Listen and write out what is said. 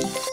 Bye.